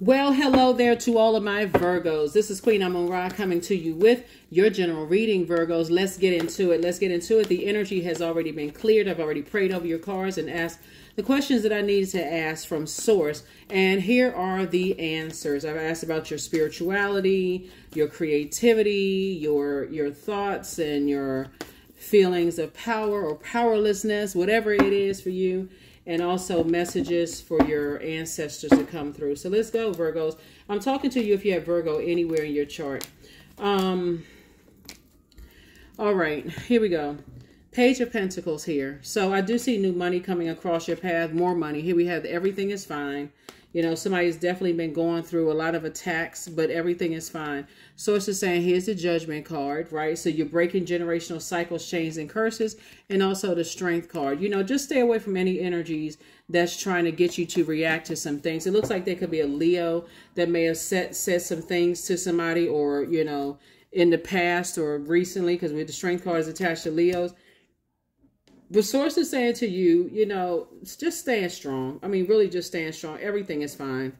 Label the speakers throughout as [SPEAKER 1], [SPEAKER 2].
[SPEAKER 1] Well, hello there to all of my Virgos. This is Queen Amun Ra coming to you with your general reading, Virgos. Let's get into it. Let's get into it. The energy has already been cleared. I've already prayed over your cards and asked the questions that I needed to ask from Source. And here are the answers. I've asked about your spirituality, your creativity, your your thoughts and your feelings of power or powerlessness, whatever it is for you and also messages for your ancestors to come through. So let's go, Virgos. I'm talking to you if you have Virgo anywhere in your chart. Um, all right, here we go. Page of Pentacles here. So I do see new money coming across your path, more money. Here we have everything is fine. You know, somebody's definitely been going through a lot of attacks, but everything is fine. Source is saying here's the judgment card, right? So you're breaking generational cycles, chains, and curses, and also the strength card. You know, just stay away from any energies that's trying to get you to react to some things. It looks like there could be a Leo that may have said, said some things to somebody or, you know, in the past or recently, because with the strength card is attached to Leos the source is saying to you, you know, just stand strong. I mean, really just stand strong. Everything is fine.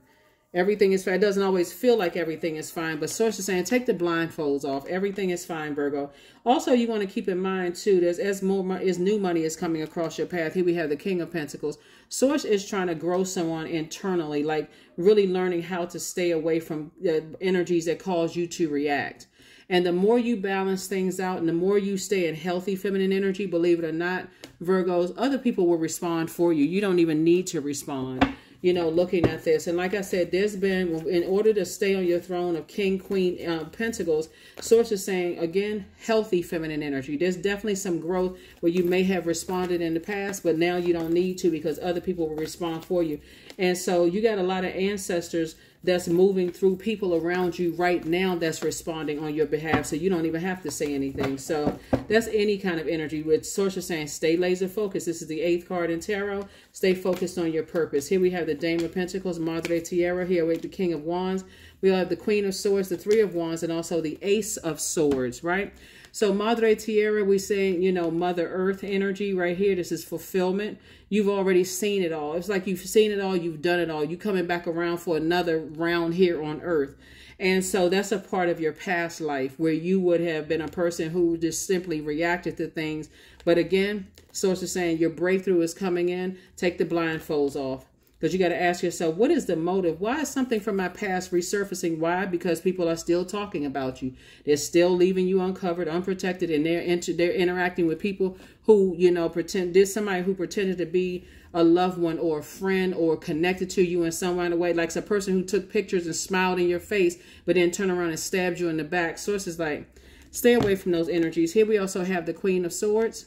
[SPEAKER 1] Everything is fine. It doesn't always feel like everything is fine, but source is saying take the blindfolds off. Everything is fine, Virgo. Also, you want to keep in mind too, there's as more as new money is coming across your path. Here we have the King of Pentacles. Source is trying to grow someone internally, like really learning how to stay away from the energies that cause you to react. And the more you balance things out and the more you stay in healthy feminine energy, believe it or not, Virgos, other people will respond for you. You don't even need to respond, you know, looking at this. And like I said, there's been, in order to stay on your throne of King, Queen, uh, Pentacles, Source is saying, again, healthy feminine energy. There's definitely some growth where you may have responded in the past, but now you don't need to because other people will respond for you. And so you got a lot of ancestors that's moving through people around you right now that's responding on your behalf. So you don't even have to say anything. So that's any kind of energy. With Source saying, stay laser focused. This is the eighth card in Tarot. Stay focused on your purpose. Here we have the Dame of Pentacles, Madre Tierra. Here we have the King of Wands. We have the Queen of Swords, the Three of Wands, and also the Ace of Swords, right? So Madre Tierra, we saying, you know, Mother Earth energy right here. This is fulfillment. You've already seen it all. It's like you've seen it all. You've done it all. You coming back around for another round here on Earth. And so that's a part of your past life where you would have been a person who just simply reacted to things. But again, source is saying your breakthrough is coming in. Take the blindfolds off. Because you got to ask yourself, what is the motive? Why is something from my past resurfacing? Why? Because people are still talking about you. They're still leaving you uncovered, unprotected, and they're inter- they're interacting with people who you know pretend. There's somebody who pretended to be a loved one or a friend or connected to you in some kind of way, like a person who took pictures and smiled in your face, but then turned around and stabbed you in the back. Sources like, stay away from those energies. Here we also have the Queen of Swords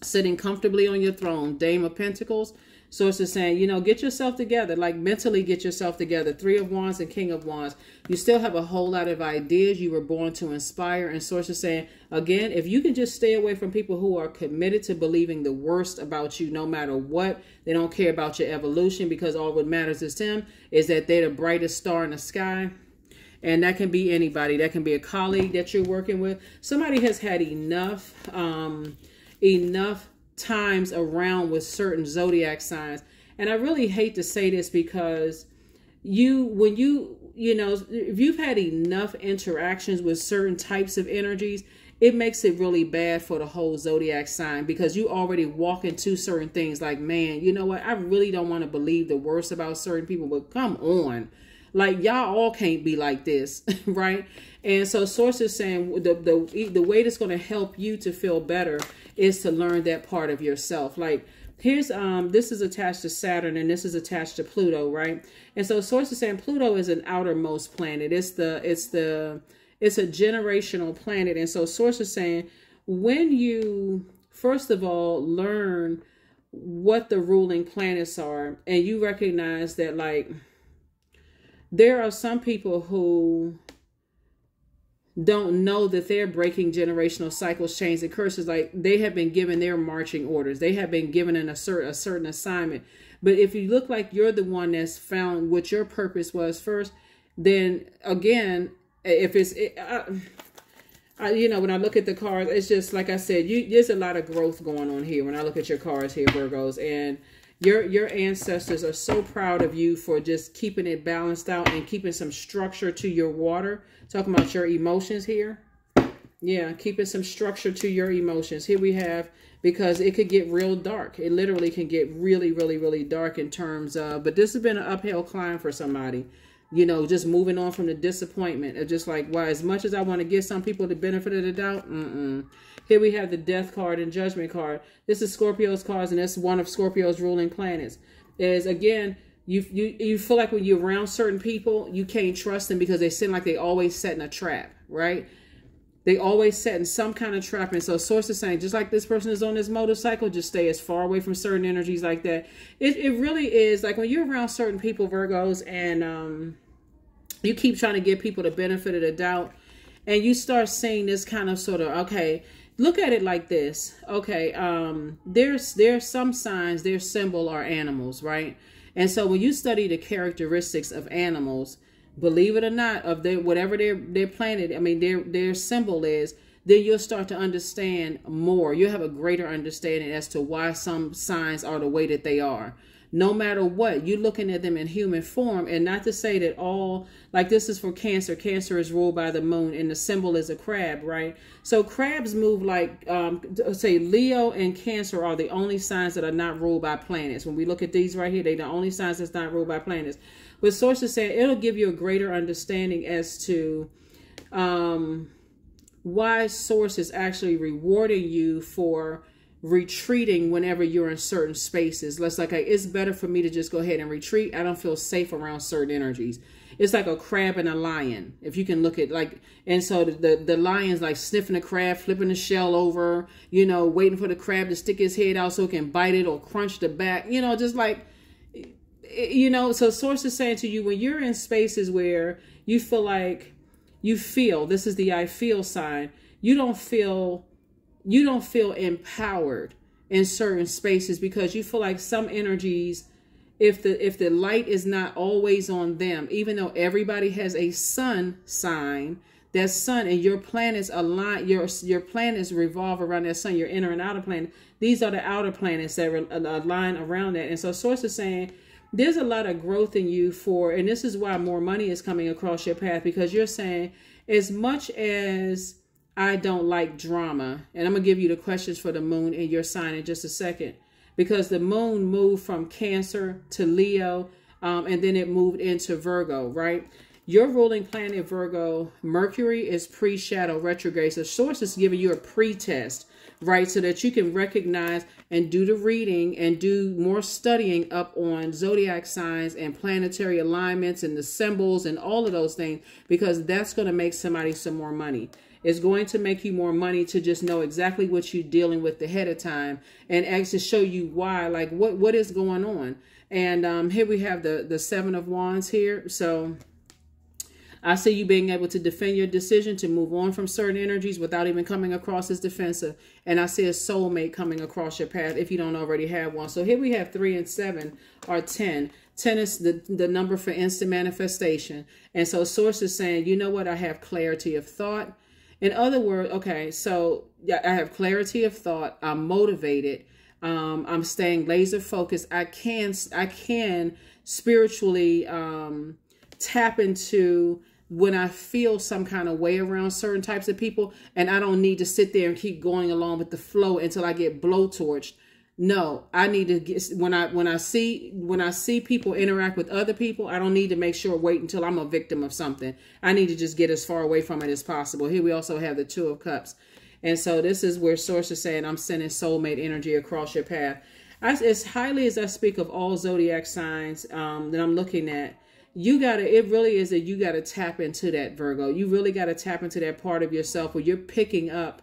[SPEAKER 1] sitting comfortably on your throne, Dame of Pentacles Source is saying, you know, get yourself together, like mentally get yourself together. Three of Wands and King of Wands. You still have a whole lot of ideas. You were born to inspire. And Source is saying, again, if you can just stay away from people who are committed to believing the worst about you, no matter what, they don't care about your evolution because all what matters to them is that they're the brightest star in the sky. And that can be anybody. That can be a colleague that you're working with. Somebody has had enough, um, enough times around with certain zodiac signs. And I really hate to say this because you, when you, you know, if you've had enough interactions with certain types of energies, it makes it really bad for the whole zodiac sign because you already walk into certain things like, man, you know what? I really don't want to believe the worst about certain people, but come on. Like y'all all can't be like this, right? And so source is saying the the the way that's going to help you to feel better is to learn that part of yourself. Like here's um this is attached to Saturn and this is attached to Pluto, right? And so source is saying Pluto is an outermost planet. It's the it's the it's a generational planet. And so source is saying when you first of all learn what the ruling planets are and you recognize that like there are some people who don't know that they're breaking generational cycles, chains, and curses. Like they have been given their marching orders. They have been given an, a, certain, a certain assignment. But if you look like you're the one that's found what your purpose was first, then again, if it's, it, I, I, you know, when I look at the cards, it's just like I said, you there's a lot of growth going on here. When I look at your cards here, Virgos, and your your ancestors are so proud of you for just keeping it balanced out and keeping some structure to your water. Talking about your emotions here. Yeah, keeping some structure to your emotions. Here we have because it could get real dark. It literally can get really, really, really dark in terms of, but this has been an uphill climb for somebody. You know, just moving on from the disappointment of just like, why, as much as I want to give some people the benefit of the doubt, mm-mm. Here we have the death card and judgment card. This is Scorpio's cards, and that's one of Scorpio's ruling planets. Is again, you you you feel like when you're around certain people, you can't trust them because they seem like they always set in a trap, right? They always set in some kind of trap. And so source is saying, just like this person is on this motorcycle, just stay as far away from certain energies like that. It, it really is like when you're around certain people, Virgos, and um, you keep trying to give people the benefit of the doubt, and you start seeing this kind of sort of, okay, look at it like this. Okay, um, there's there's some signs, their symbol are animals, right? And so when you study the characteristics of animals, believe it or not, of their whatever their their planet, I mean their their symbol is, then you'll start to understand more. You'll have a greater understanding as to why some signs are the way that they are no matter what you're looking at them in human form and not to say that all like this is for cancer. Cancer is ruled by the moon and the symbol is a crab right? So crabs move like um, say leo and cancer are the only signs that are not ruled by planets. When we look at these right here they're the only signs that's not ruled by planets. But sources say it'll give you a greater understanding as to um, why source is actually rewarding you for retreating whenever you're in certain spaces. Let's like it's better for me to just go ahead and retreat. I don't feel safe around certain energies. It's like a crab and a lion. If you can look at like and so the, the, the lion's like sniffing the crab, flipping the shell over, you know, waiting for the crab to stick his head out so it can bite it or crunch the back, you know, just like you know, so source is saying to you when you're in spaces where you feel like you feel this is the I feel sign, you don't feel you don't feel empowered in certain spaces because you feel like some energies if the if the light is not always on them even though everybody has a sun sign that sun and your planets align your your planets revolve around that sun your inner and outer planet these are the outer planets that uh, align around that. And so source is saying there's a lot of growth in you for and this is why more money is coming across your path because you're saying as much as I don't like drama. And I'm going to give you the questions for the moon and your sign in just a second. Because the moon moved from Cancer to Leo, um, and then it moved into Virgo, right? Your ruling planet, Virgo, Mercury is pre-shadow retrograde. So source is giving you a pre-test, right? So that you can recognize and do the reading and do more studying up on zodiac signs and planetary alignments and the symbols and all of those things, because that's going to make somebody some more money. It's going to make you more money to just know exactly what you're dealing with ahead of time and actually show you why, like what, what is going on. And um, here we have the, the seven of wands here. So I see you being able to defend your decision to move on from certain energies without even coming across as defensive. And I see a soulmate coming across your path if you don't already have one. So here we have three and seven or 10. 10 is the, the number for instant manifestation. And so source is saying, you know what? I have clarity of thought. In other words, okay, so yeah, I have clarity of thought. I'm motivated. Um, I'm staying laser focused. I can I can spiritually um, tap into when I feel some kind of way around certain types of people, and I don't need to sit there and keep going along with the flow until I get blowtorched no i need to get when i when i see when i see people interact with other people i don't need to make sure wait until i'm a victim of something. I need to just get as far away from it as possible. Here we also have the two of cups. And so this is where source is saying i'm sending soulmate energy across your path. As, highly as i speak of all zodiac signs um, that i'm looking at you gotta it really is that you gotta tap into that virgo. You really gotta tap into that part of yourself where you're picking up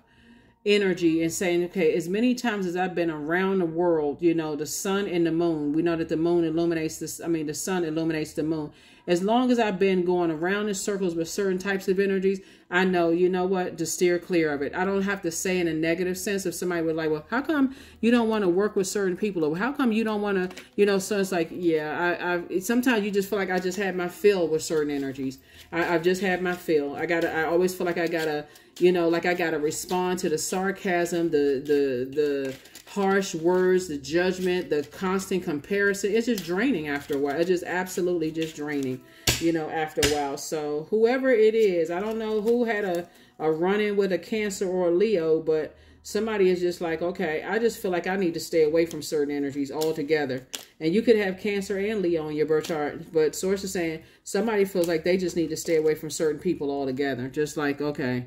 [SPEAKER 1] energy and saying, okay, as many times as I've been around the world, you know, the sun and the moon, we know that the moon illuminates this, I mean, the sun illuminates the moon. As long as I've been going around in circles with certain types of energies, I know, you know what, to steer clear of it. I don't have to say in a negative sense if somebody would like, well, how come you don't want to work with certain people? Or how come you don't want to, you know, so it's like, yeah, I, I, sometimes you just feel like I just had my fill with certain energies. I, I've just had my fill. I gotta, I always feel like I gotta, you know, like I gotta respond to the sarcasm, the, the, the, harsh words, the judgment, the constant comparison. It's just draining after a while. It's just absolutely just draining, you know, after a while. So whoever it is, I don't know who had a, a run-in with a Cancer or a Leo, but somebody is just like, okay, I just feel like I need to stay away from certain energies altogether. And you could have Cancer and Leo in your birth chart, but source is saying somebody feels like they just need to stay away from certain people altogether. Just like, okay,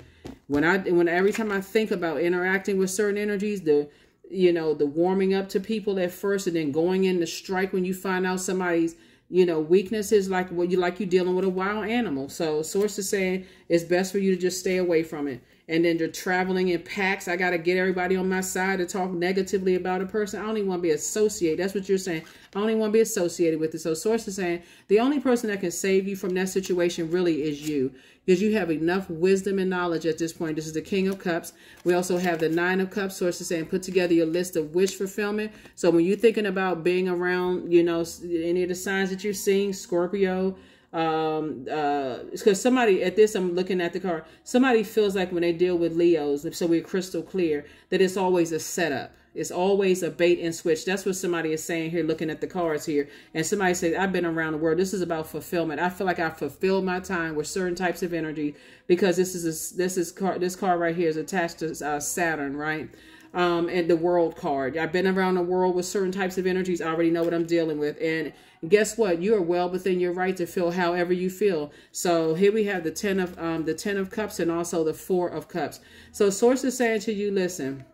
[SPEAKER 1] when I when every time I think about interacting with certain energies, the you know, the warming up to people at first and then going in to strike when you find out somebody's, you know, weakness is like what you like you dealing with a wild animal. So source is saying it's best for you to just stay away from it and then they're traveling in packs. I got to get everybody on my side to talk negatively about a person. I don't even want to be associated. That's what you're saying. I don't even want to be associated with it. So source is saying the only person that can save you from that situation really is you because you have enough wisdom and knowledge at this point. This is the King of Cups. We also have the Nine of Cups. Source is saying put together your list of wish fulfillment. So when you're thinking about being around, you know, any of the signs that you're seeing, Scorpio, um uh because somebody at this i'm looking at the card. Somebody feels like when they deal with leos so we're crystal clear that it's always a setup. It's always a bait and switch. That's what somebody is saying here looking at the cards here. And somebody says i've been around the world. This is about fulfillment. I feel like i fulfilled my time with certain types of energy because this is a, this is card this card right here is attached to uh, saturn right um, and the world card. I've been around the world with certain types of energies. I already know what I'm dealing with. And guess what? You are well within your right to feel however you feel. So here we have the 10 of um, the 10 of cups and also the four of cups. So source is saying to you, listen,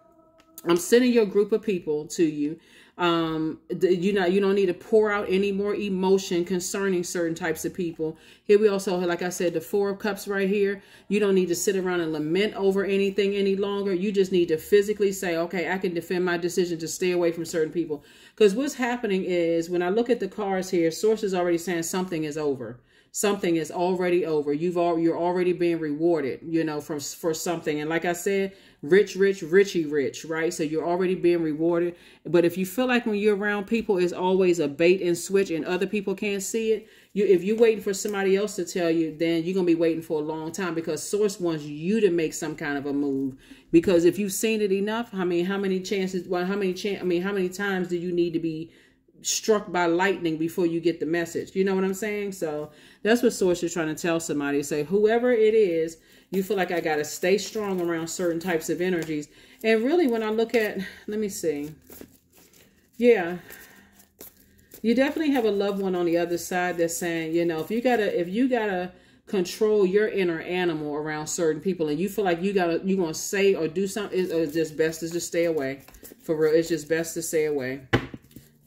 [SPEAKER 1] I'm sending your group of people to you um you know you don't need to pour out any more emotion concerning certain types of people. Here we also like i said the four of cups right here. You don't need to sit around and lament over anything any longer. You just need to physically say okay i can defend my decision to stay away from certain people. Because what's happening is when i look at the cards here source is already saying something is over something is already over. You've all you're already being rewarded, you know, from for something. And like I said, rich, rich, richy rich, right? So you're already being rewarded. But if you feel like when you're around people, it's always a bait and switch, and other people can't see it. You, if you're waiting for somebody else to tell you, then you're gonna be waiting for a long time because Source wants you to make some kind of a move. Because if you've seen it enough, I mean, how many chances? Well, how many chance? I mean, how many times do you need to be struck by lightning before you get the message. You know what I'm saying? So that's what Source is trying to tell somebody. Say, whoever it is, you feel like I got to stay strong around certain types of energies. And really, when I look at, let me see. Yeah. You definitely have a loved one on the other side that's saying, you know, if you gotta, if you gotta control your inner animal around certain people and you feel like you gotta, you gonna say or do something, it's just best to just stay away. For real, it's just best to stay away.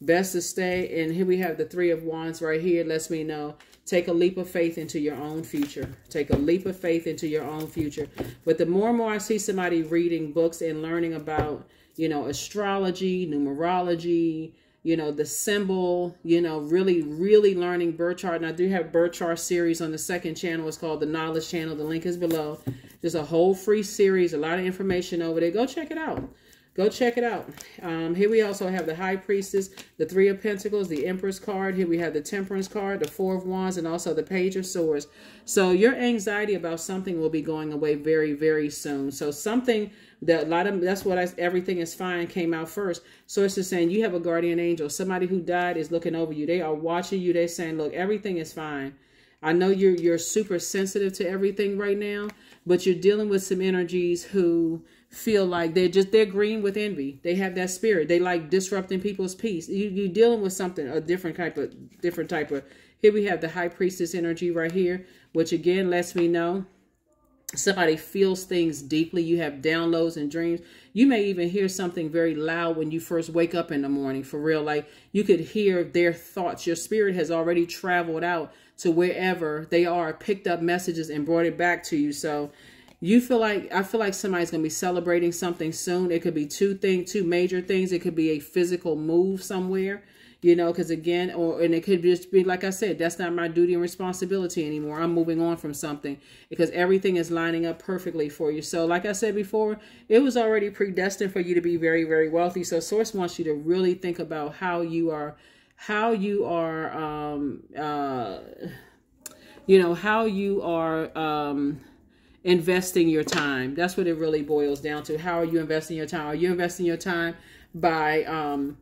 [SPEAKER 1] Best to stay. And here we have the Three of Wands right here. Lets me know. Take a leap of faith into your own future. Take a leap of faith into your own future. But the more and more I see somebody reading books and learning about, you know, astrology, numerology, you know, the symbol, you know, really, really learning birth chart. And I do have birth chart series on the second channel. It's called the Knowledge Channel. The link is below. There's a whole free series, a lot of information over there. Go check it out. Go check it out. Um, here we also have the High Priestess, the Three of Pentacles, the Empress card. Here we have the Temperance card, the Four of Wands, and also the Page of Swords. So your anxiety about something will be going away very, very soon. So something that a lot of, that's what I, everything is fine came out first. So it's just saying you have a guardian angel. Somebody who died is looking over you. They are watching you. They're saying, look, everything is fine. I know you're you're super sensitive to everything right now, but you're dealing with some energies who feel like they're just they're green with envy. They have that spirit. They like disrupting people's peace. You you dealing with something a different type of different type of. Here we have the high priestess energy right here, which again lets me know somebody feels things deeply. You have downloads and dreams. You may even hear something very loud when you first wake up in the morning. For real, like you could hear their thoughts. Your spirit has already traveled out to wherever they are, picked up messages and brought it back to you. So you feel like I feel like somebody's gonna be celebrating something soon. It could be two things, two major things. It could be a physical move somewhere. you know, because again, or and it could just be like I said, that's not my duty and responsibility anymore. I'm moving on from something because everything is lining up perfectly for you. So, like I said before, it was already predestined for you to be very, very wealthy. So, Source wants you to really think about how you are, how you are, um, uh, you know, how you are, um, investing your time. That's what it really boils down to. How are you investing your time? Are you investing your time by, um,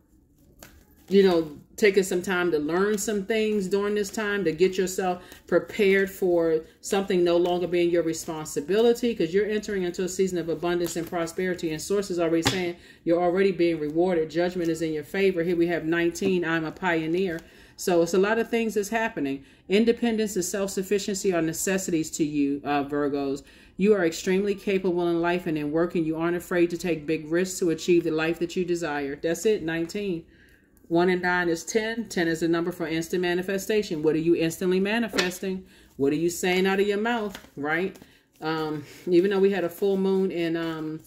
[SPEAKER 1] you know, taking some time to learn some things during this time to get yourself prepared for something no longer being your responsibility because you're entering into a season of abundance and prosperity and sources already saying you're already being rewarded judgment is in your favor here we have 19 i'm a pioneer so it's a lot of things that's happening independence and self-sufficiency are necessities to you uh, virgos you are extremely capable in life and in working you aren't afraid to take big risks to achieve the life that you desire that's it 19 1 and 9 is 10. 10 is the number for instant manifestation. What are you instantly manifesting? What are you saying out of your mouth, right? Um, even though we had a full moon in um,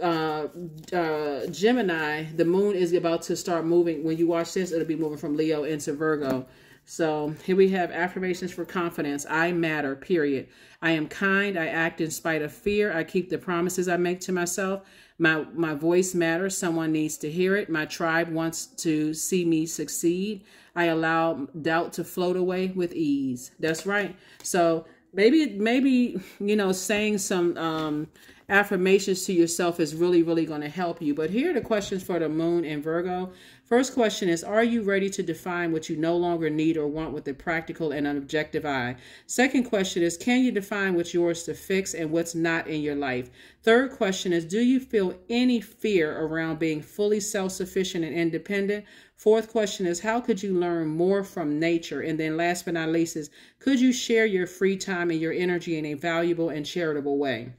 [SPEAKER 1] uh, uh, Gemini, the moon is about to start moving. When you watch this, it'll be moving from Leo into Virgo. So here we have affirmations for confidence. I matter, period. I am kind. I act in spite of fear. I keep the promises I make to myself. My, my voice matters. Someone needs to hear it. My tribe wants to see me succeed. I allow doubt to float away with ease. That's right. So maybe, maybe, you know, saying some, um, affirmations to yourself is really, really going to help you. But here are the questions for the moon and Virgo. First question is Are you ready to define what you no longer need or want with a practical and an objective eye? Second question is Can you define what's yours to fix and what's not in your life? Third question is Do you feel any fear around being fully self sufficient and independent? Fourth question is How could you learn more from nature? And then last but not least is Could you share your free time and your energy in a valuable and charitable way?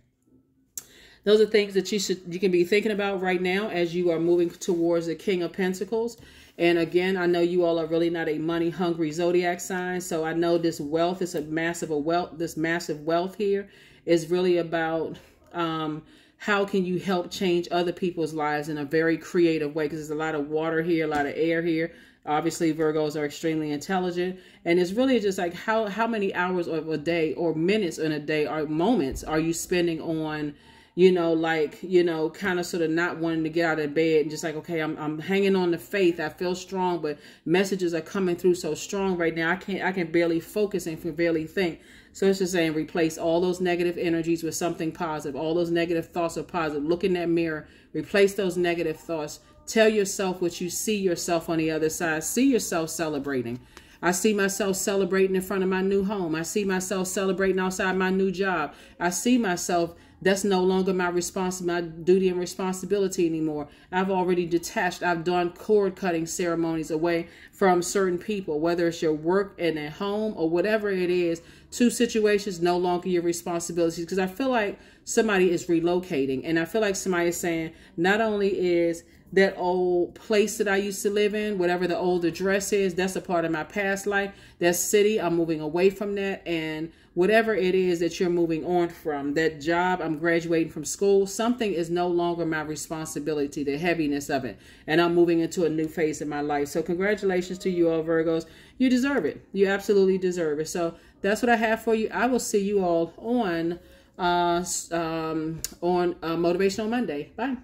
[SPEAKER 1] Those are things that you should you can be thinking about right now as you are moving towards the King of Pentacles. And again, I know you all are really not a money hungry zodiac sign, so I know this wealth is a massive a wealth. This massive wealth here is really about um, how can you help change other people's lives in a very creative way? Because there's a lot of water here, a lot of air here. Obviously, Virgos are extremely intelligent, and it's really just like how how many hours of a day or minutes in a day or moments are you spending on you know, like, you know, kind of sort of not wanting to get out of bed and just like, okay, I'm, I'm hanging on the faith. I feel strong, but messages are coming through so strong right now. I can't, I can barely focus and can barely think. So it's just saying replace all those negative energies with something positive. All those negative thoughts are positive. Look in that mirror, replace those negative thoughts. Tell yourself what you see yourself on the other side. See yourself celebrating. I see myself celebrating in front of my new home. I see myself celebrating outside my new job. I see myself that's no longer my response, my duty and responsibility anymore. I've already detached. I've done cord cutting ceremonies away from certain people, whether it's your work and at home or whatever it is. Two situations no longer your responsibilities because I feel like somebody is relocating, and I feel like somebody is saying not only is that old place that I used to live in, whatever the old address is, that's a part of my past life. That city, I'm moving away from that. And whatever it is that you're moving on from, that job, I'm graduating from school, something is no longer my responsibility, the heaviness of it. And I'm moving into a new phase in my life. So, congratulations to you all, Virgos. You deserve it. You absolutely deserve it. So, that's what I have for you. I will see you all on uh, um, on uh, Motivational Monday. Bye.